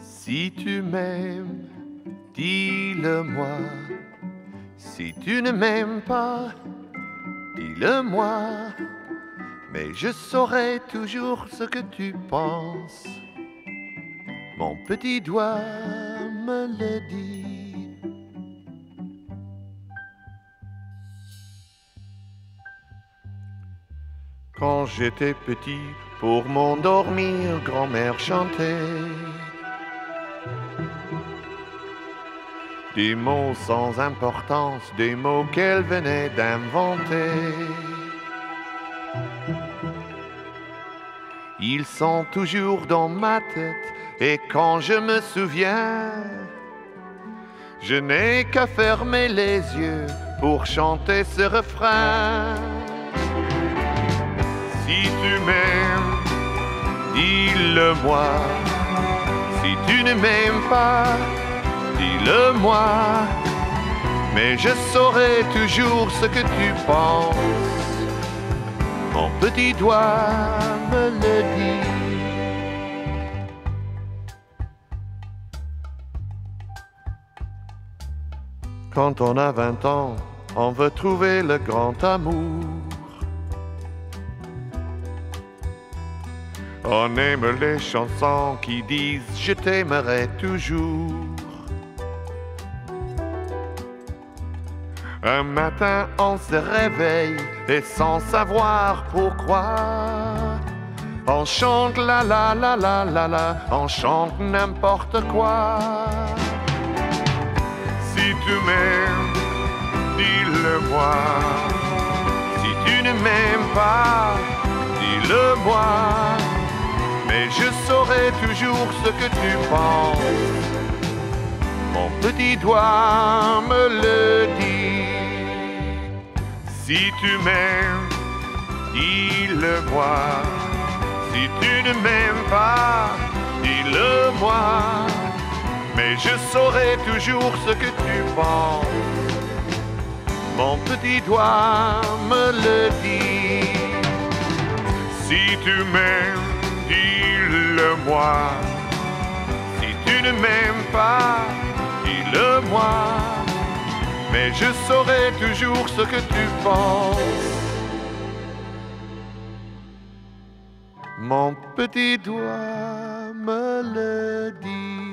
Si tu m'aimes, dis-le-moi. Si tu ne m'aimes pas, dis-le-moi. Mais je saurai toujours ce que tu penses. Mon petit doigt me le dit. Quand j'étais petit, pour m'endormir, grand-mère chantait. Des mots sans importance, des mots qu'elle venait d'inventer. Ils sont toujours dans ma tête et quand je me souviens, je n'ai qu'à fermer les yeux pour chanter ce refrain. Si tu m'aimes, dis-le-moi. Si tu ne m'aimes pas, dis-le-moi. Mais je saurai toujours ce que tu penses. Mon petit doigt me le dit. Quand on a 20 ans, on veut trouver le grand amour. On aime les chansons qui disent je t'aimerai toujours. Un matin on se réveille et sans savoir pourquoi, on chante la la la la la la, on chante n'importe quoi. Si tu m'aimes, dis-le-moi. Si tu ne m'aimes pas, dis-le-moi. Mais je saurai toujours ce que tu penses. Mon petit doigt me le dit. Si tu m'aimes, dis-le-moi. Si tu ne m'aimes pas, dis-le-moi. Mais je saurai toujours ce que tu penses. Mon petit doigt me le dit. Si tu m'aimes, dis-le-moi. Si tu ne m'aimes pas, dis-le-moi. Mais je saurai toujours ce que tu penses. Mon petit doigt me le dit.